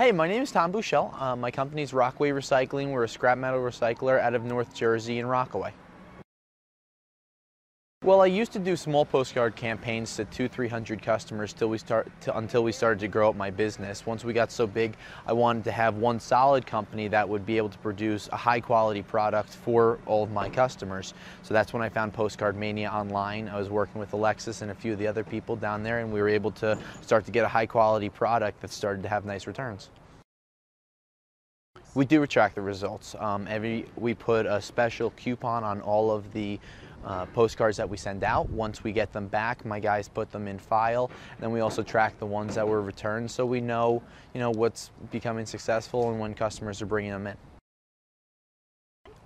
Hey, my name is Tom Bouchel. Uh, my company is Rockaway Recycling. We're a scrap metal recycler out of North Jersey in Rockaway. Well, I used to do small postcard campaigns to two, three hundred customers till we start to, until we started to grow up my business. Once we got so big, I wanted to have one solid company that would be able to produce a high quality product for all of my customers. So that's when I found Postcard Mania online. I was working with Alexis and a few of the other people down there, and we were able to start to get a high quality product that started to have nice returns. We do retract the results. Um, every we put a special coupon on all of the uh, postcards that we send out. Once we get them back, my guys put them in file. And then we also track the ones that were returned, so we know, you know, what's becoming successful and when customers are bringing them in.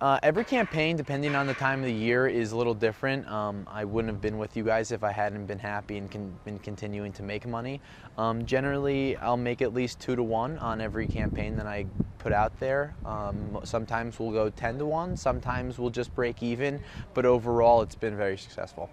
Uh, every campaign, depending on the time of the year, is a little different. Um, I wouldn't have been with you guys if I hadn't been happy and con been continuing to make money. Um, generally, I'll make at least two to one on every campaign that I put out there. Um, sometimes we'll go 10 to one, sometimes we'll just break even, but overall, it's been very successful.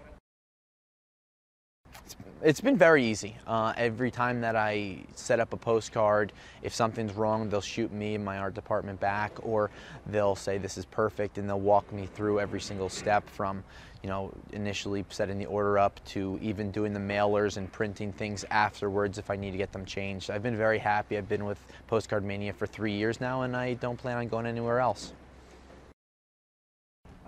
It's been very easy. Uh, every time that I set up a postcard, if something's wrong, they'll shoot me and my art department back, or they'll say this is perfect, and they'll walk me through every single step from, you know, initially setting the order up to even doing the mailers and printing things afterwards if I need to get them changed. I've been very happy. I've been with Postcard Mania for three years now, and I don't plan on going anywhere else.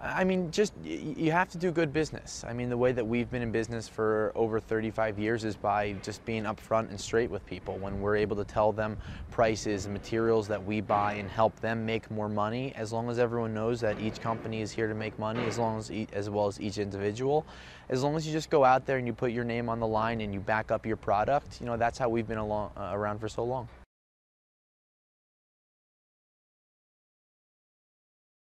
I mean, just you have to do good business. I mean, the way that we've been in business for over 35 years is by just being upfront and straight with people. When we're able to tell them prices and materials that we buy and help them make more money, as long as everyone knows that each company is here to make money, as long as as well as each individual, as long as you just go out there and you put your name on the line and you back up your product, you know, that's how we've been along, uh, around for so long.